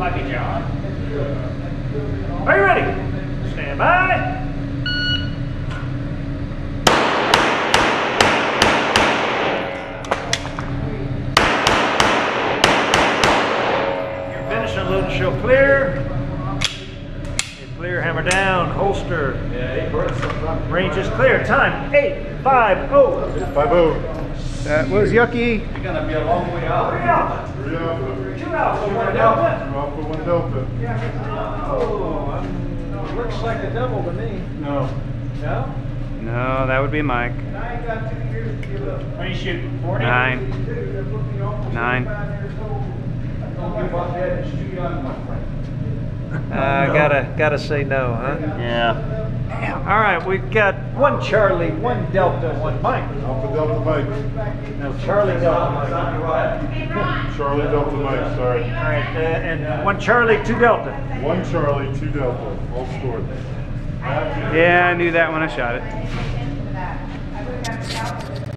Might be John. Are you ready? Stand by. You're finishing, load show clear. Clear, hammer down, holster. Yeah, Range is clear. Time eight five oh. Five oh. That was yucky. It's gonna be a long Three out. Three alpha. Two out. So one delta. Two alpha, one delta. Oh, I'm- looks like a double to me. No. No? No, that would be Mike. I ain't got two years to give up. What are you shooting? Forty? Nine. Nine. Don't give up yet. It's too young, my friend. Uh, gotta, gotta say no, huh? Yeah. All right, we've got one Charlie, one Delta, one Mike. Alpha Delta Mike. No, Charlie Delta Mike. Charlie Delta Mike, sorry. All right, uh, and one Charlie, two Delta. One Charlie, two Delta, all scored. Yeah, I knew that when I shot it.